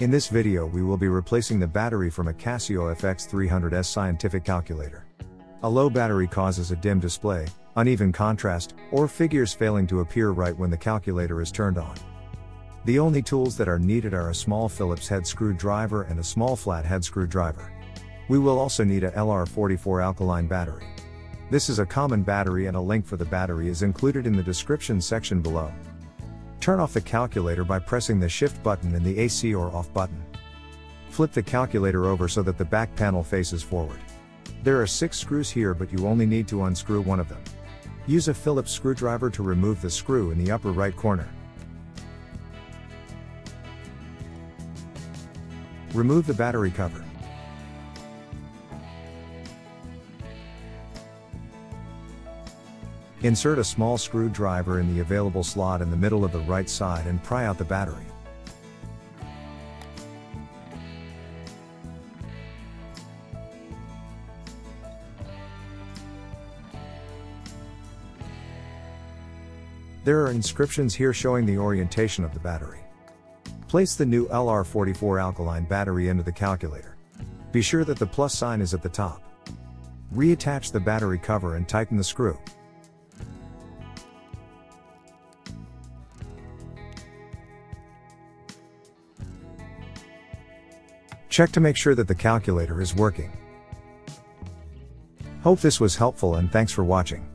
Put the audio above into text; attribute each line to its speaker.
Speaker 1: In this video we will be replacing the battery from a Casio FX300ES scientific calculator. A low battery causes a dim display, uneven contrast, or figures failing to appear right when the calculator is turned on. The only tools that are needed are a small Phillips head screwdriver and a small flat head screwdriver. We will also need a LR44 alkaline battery. This is a common battery and a link for the battery is included in the description section below. Turn off the calculator by pressing the shift button and the AC or off button. Flip the calculator over so that the back panel faces forward. There are six screws here but you only need to unscrew one of them. Use a Phillips screwdriver to remove the screw in the upper right corner. Remove the battery cover. Insert a small screwdriver in the available slot in the middle of the right side and pry out the battery. There are inscriptions here showing the orientation of the battery. Place the new LR44 alkaline battery into the calculator. Be sure that the plus sign is at the top. Reattach the battery cover and tighten the screw. Check to make sure that the calculator is working. Hope this was helpful and thanks for watching.